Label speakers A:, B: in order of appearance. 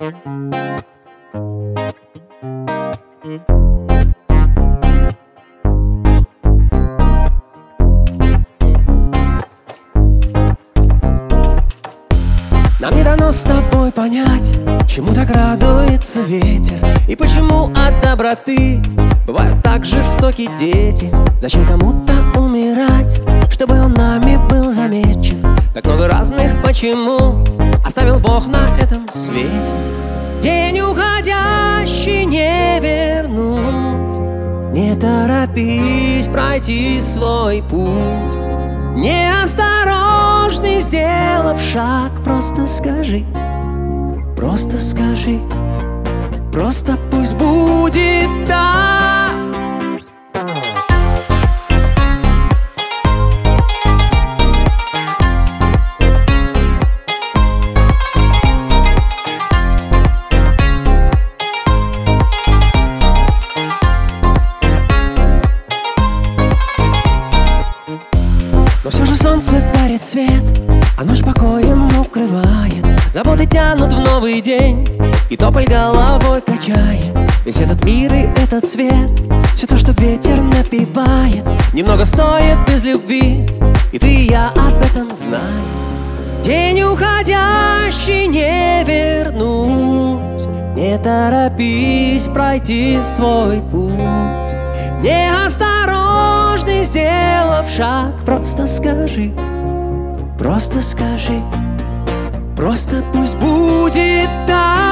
A: Нам не дано с тобой понять, чему так радуется ветер И почему от доброты бывают так жестоки дети. Зачем кому-то умирать, чтобы он нами был замечен? Так много разных почему оставил Бог на этом свете. День уходящий не вернуть. Не торопись пройти свой путь. Неосторожный, сделав шаг Просто скажи, просто скажи Просто пусть будет так солнце дарит свет, а ночь покоем укрывает. Заботы тянут в новый день, и тополь головой качает. Весь этот мир и этот свет, все то, что ветер напевает. Немного стоит без любви, и ты и я об этом знаем. День уходящий не вернуть Не торопись пройти свой путь Неосторожный, сделав шаг. Просто скажи, просто скажи Просто пусть будет так